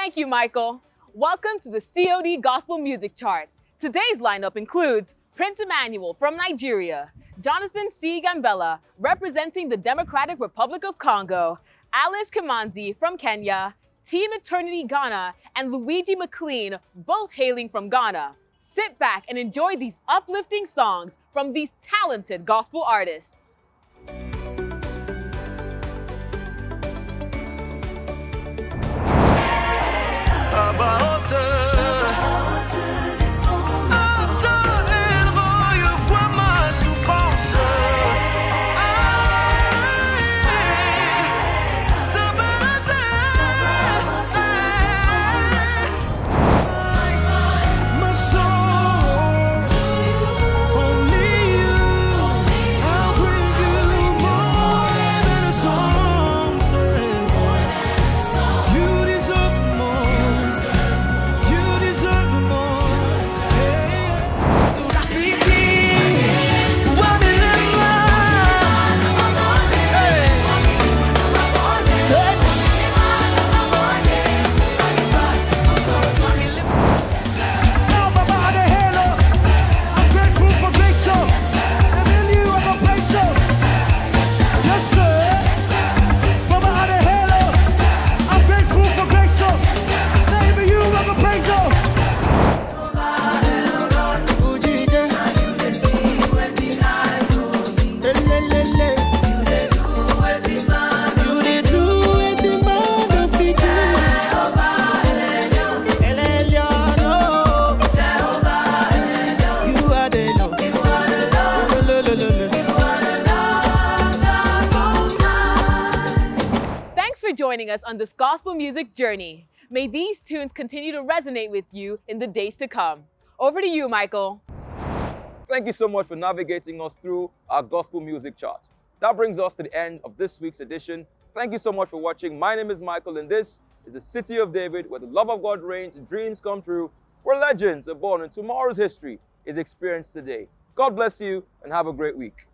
Thank you, Michael. Welcome to the COD Gospel Music Chart. Today's lineup includes Prince Emmanuel from Nigeria, Jonathan C. Gambela representing the Democratic Republic of Congo, Alice Kimanzi from Kenya, Team Eternity Ghana, and Luigi Maclean, both hailing from Ghana. Sit back and enjoy these uplifting songs from these talented gospel artists. Joining us on this gospel music journey. May these tunes continue to resonate with you in the days to come. Over to you, Michael. Thank you so much for navigating us through our gospel music chart. That brings us to the end of this week's edition. Thank you so much for watching. My name is Michael, and this is the City of David, where the love of God reigns dreams come true, where legends are born and tomorrow's history is experienced today. God bless you and have a great week.